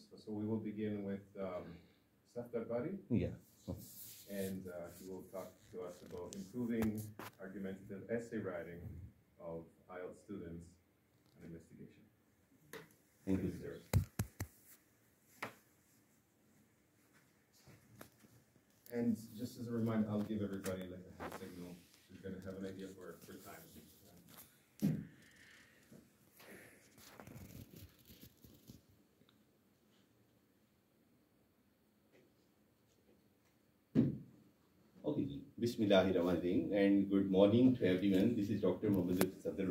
students. So we will begin with um, Safdar Bhatti, Yeah. and uh, he will talk to us about improving argumentative essay writing of IELTS students on investigation. Thank you. And just as a reminder, I'll give everybody like a hand signal, so you're gonna have an idea for, for time. Okay, ji. Bismillahirrahmanirrahim and good morning to everyone. This is Dr. Mohammad Safdar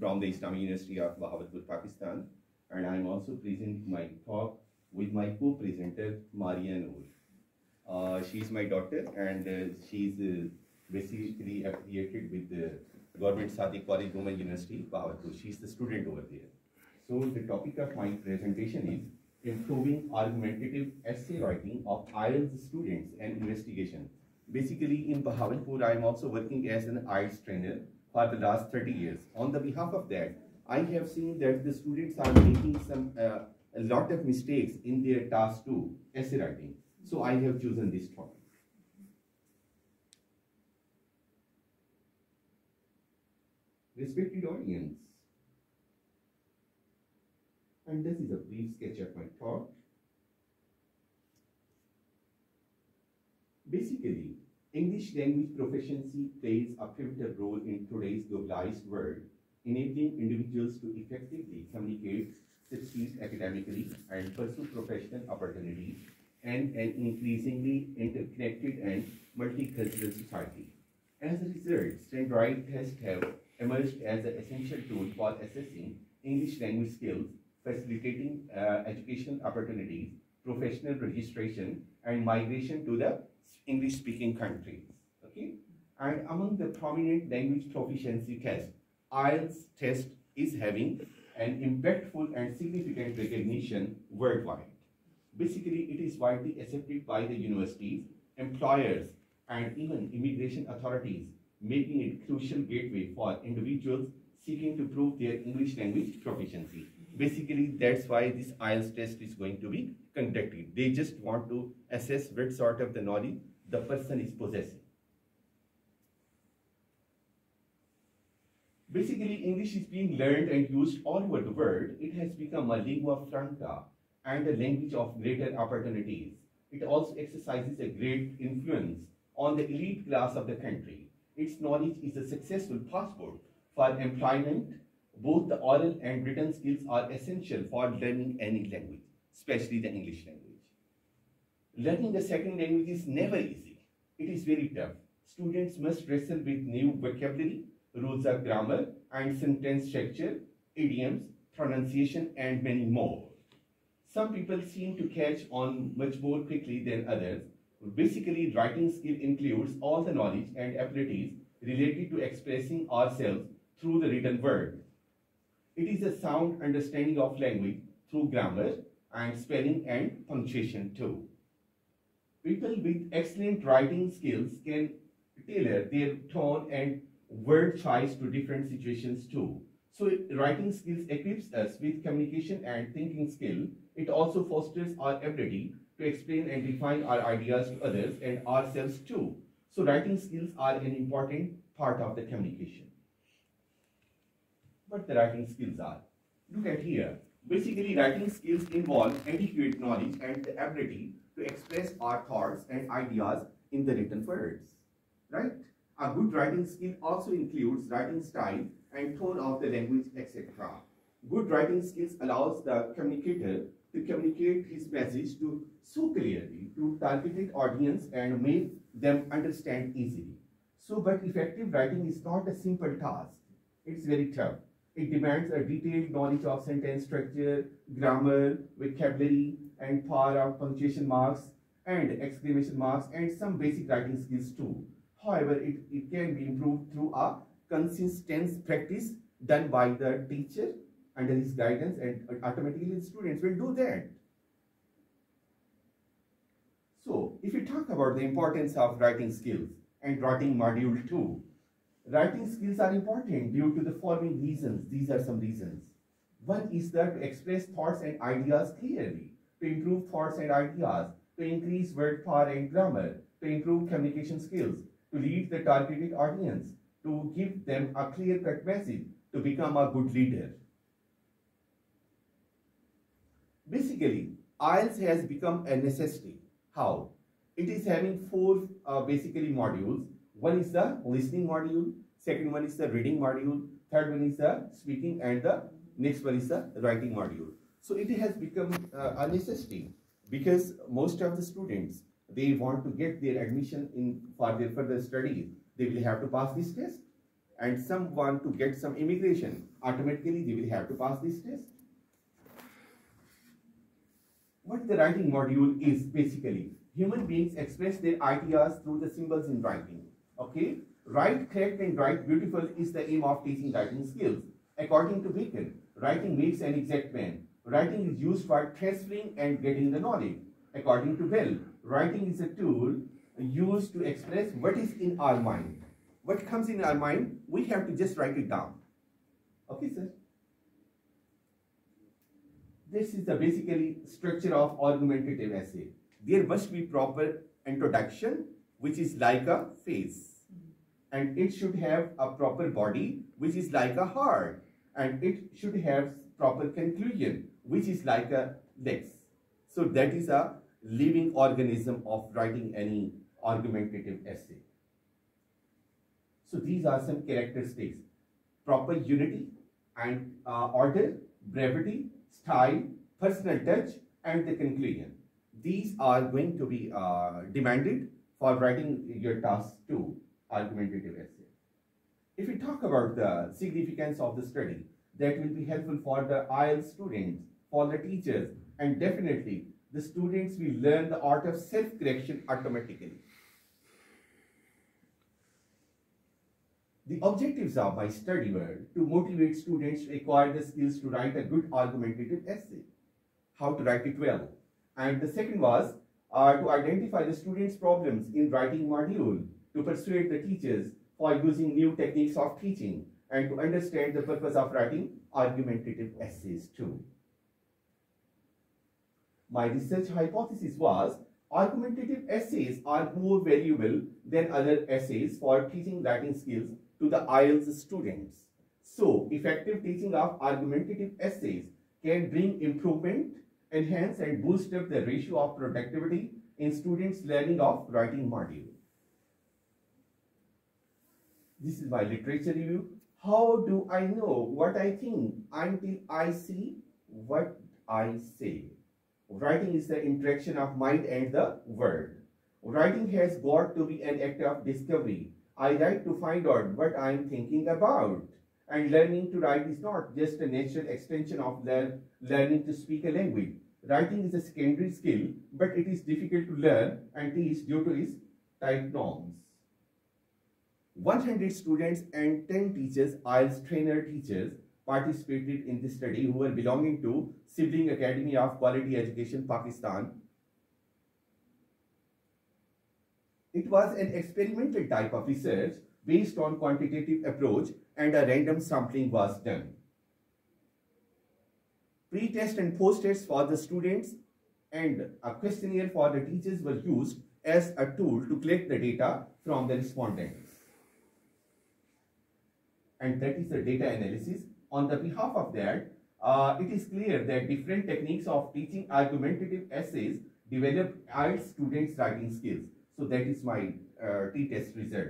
from the Islamia University of Bahawalpur, Pakistan. And I'm also presenting my talk with my co-presenter, Maria Noor. Uh, she's my daughter and uh, she's uh, basically affiliated with the Government Sadiq College Women University, Bahawalpur. She's the student over there. So the topic of my presentation is improving argumentative essay writing of IELTS students and investigation. Basically, in Bahawalpur, I am also working as an IELTS trainer for the last 30 years. On the behalf of that, I have seen that the students are making some uh, a lot of mistakes in their task two, essay writing. So I have chosen this topic. Respected audience, and this is a brief sketch of my talk. Basically, English language proficiency plays a pivotal role in today's globalized world, enabling individuals to effectively communicate, succeed academically, and pursue professional opportunities in an increasingly interconnected and multicultural society. As a result, standardized tests have emerged as an essential tool for assessing English language skills facilitating uh, educational opportunities, professional registration, and migration to the English-speaking countries. Okay, and among the prominent language proficiency tests, IELTS test is having an impactful and significant recognition worldwide. Basically, it is widely accepted by the universities, employers, and even immigration authorities, making it crucial gateway for individuals seeking to prove their English language proficiency basically that's why this IELTS test is going to be conducted. They just want to assess what sort of the knowledge the person is possessing. Basically, English is being learned and used all over the world. It has become a lingua franca and a language of greater opportunities. It also exercises a great influence on the elite class of the country. Its knowledge is a successful passport for employment, both the oral and written skills are essential for learning any language, especially the English language. Learning a second language is never easy. It is very tough. Students must wrestle with new vocabulary, rules of grammar, and sentence structure, idioms, pronunciation, and many more. Some people seem to catch on much more quickly than others. Basically, writing skill includes all the knowledge and abilities related to expressing ourselves through the written word. It is a sound understanding of language through grammar and spelling and punctuation too. People with excellent writing skills can tailor their tone and word choice to different situations too. So writing skills equips us with communication and thinking skill. It also fosters our ability to explain and define our ideas to others and ourselves too. So writing skills are an important part of the communication. What the writing skills are? Look at here. Basically, writing skills involve adequate knowledge and the ability to express our thoughts and ideas in the written words. Right? A good writing skill also includes writing style and tone of the language, etc. Good writing skills allows the communicator to communicate his message to so clearly to targeted audience and make them understand easily. So, but effective writing is not a simple task. It's very tough. It demands a detailed knowledge of sentence structure, grammar, vocabulary, and power of punctuation marks and exclamation marks and some basic writing skills too. However, it, it can be improved through a consistent practice done by the teacher under his guidance and automatically students will do that. So, if you talk about the importance of writing skills and writing module 2, Writing skills are important due to the following reasons. These are some reasons. One is that to express thoughts and ideas clearly. to improve thoughts and ideas, to increase word power and grammar, to improve communication skills, to lead the targeted audience, to give them a clear-cut message, to become a good leader. Basically, IELTS has become a necessity. How? It is having four uh, basically modules. One is the listening module, second one is the reading module, third one is the speaking, and the next one is the writing module. So it has become uh, a necessity because most of the students, they want to get their admission in for their further studies. They will have to pass this test and some want to get some immigration. Automatically, they will have to pass this test. What the writing module is basically, human beings express their ideas through the symbols in writing. Okay? Write correct and write beautiful is the aim of teaching writing skills. According to Bacon, writing makes an exact man. Writing is used for transferring and getting the knowledge. According to Bell, writing is a tool used to express what is in our mind. What comes in our mind, we have to just write it down. Okay, sir? This is the basically structure of argumentative essay. There must be proper introduction, which is like a face. And it should have a proper body, which is like a heart. And it should have proper conclusion, which is like a legs. So that is a living organism of writing any argumentative essay. So these are some characteristics. Proper unity and uh, order, brevity, style, personal touch, and the conclusion. These are going to be uh, demanded for writing your task two, argumentative essay. If we talk about the significance of the study, that will be helpful for the IELTS students, for the teachers, and definitely the students will learn the art of self-correction automatically. The objectives of my study were to motivate students to acquire the skills to write a good argumentative essay, how to write it well. And the second was uh, to identify the students' problems in writing module, to persuade the teachers for using new techniques of teaching, and to understand the purpose of writing argumentative essays too. My research hypothesis was argumentative essays are more valuable than other essays for teaching writing skills to the IELTS students. So, effective teaching of argumentative essays can bring improvement, enhance and boost up the ratio of productivity in students' learning of writing module. This is my literature review. How do I know what I think until I see what I say? Writing is the interaction of mind and the word. Writing has got to be an act of discovery I write to find out what I am thinking about. And learning to write is not just a natural extension of learn, learning to speak a language. Writing is a secondary skill, but it is difficult to learn and teach due to its tight norms. 100 students and 10 teachers, IELTS trainer teachers, participated in this study who were belonging to Sibling Academy of Quality Education, Pakistan, It was an experimental type of research based on quantitative approach and a random sampling was done. Pre-test and post-test for the students and a questionnaire for the teachers were used as a tool to collect the data from the respondents. And that is the data analysis. On the behalf of that, uh, it is clear that different techniques of teaching argumentative essays develop IELTS students' writing skills. So that is my uh, t-test result.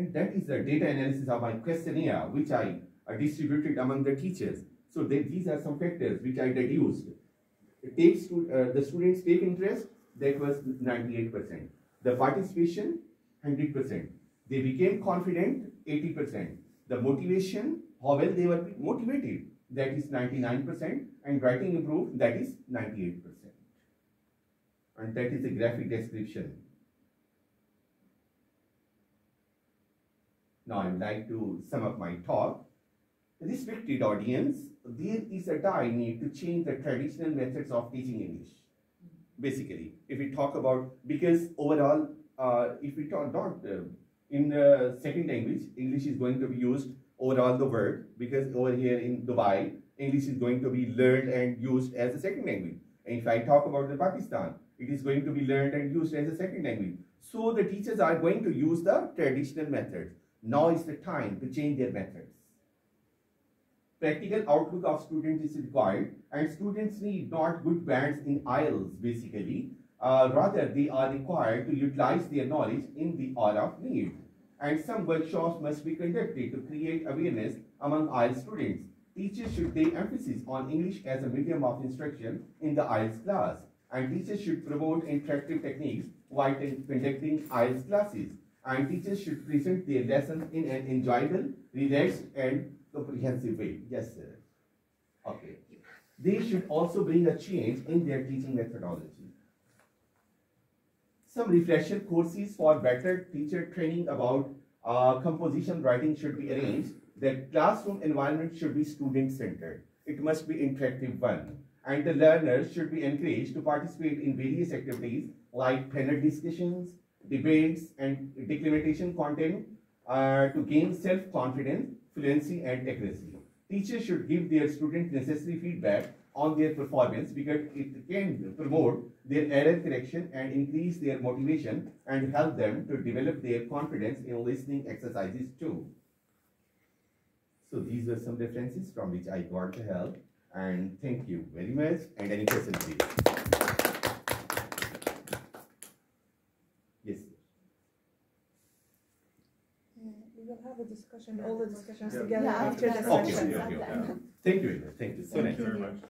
And that is the data analysis of my questionnaire, which I uh, distributed among the teachers. So they, these are some factors which I deduced. To, uh, the students take interest, that was 98%. The participation, 100%. They became confident, 80%. The motivation, how well they were motivated, that is 99% and writing improved that is 98%. And that is a graphic description. Now I would like to sum up my talk. Respected audience, there is a dire need to change the traditional methods of teaching English. Basically, if we talk about, because overall, uh, if we talk not uh, in the second language, English is going to be used over all the world because over here in Dubai, English is going to be learned and used as a second language. And if I talk about the Pakistan, it is going to be learned and used as a second language. So the teachers are going to use the traditional methods. Now is the time to change their methods. Practical outlook of students is required and students need not good bands in IELTS basically. Uh, rather, they are required to utilize their knowledge in the hour of need. And some workshops must be conducted to create awareness among IELTS students. Teachers should lay emphasis on English as a medium of instruction in the IELTS class. And teachers should promote interactive techniques while conducting IELTS classes. And teachers should present their lessons in an enjoyable, relaxed, and comprehensive way. Yes, sir. Okay. They should also bring a change in their teaching methodology. Some refresher courses for better teacher training about uh, composition writing should be arranged. The classroom environment should be student-centered. It must be interactive one. And the learners should be encouraged to participate in various activities like panel discussions, debates, and declamation content uh, to gain self-confidence, fluency, and accuracy. Teachers should give their students necessary feedback on their performance because it can promote their error correction and increase their motivation and help them to develop their confidence in listening exercises too. So these are some references from which I got the help and thank you very much and any questions please. Yes. sir. Uh, We will have a discussion, all the discussions Yeah. together Yeah, after the after Okay, session. okay, okay, okay. Thank you very. Thank you so much. Thank you very much.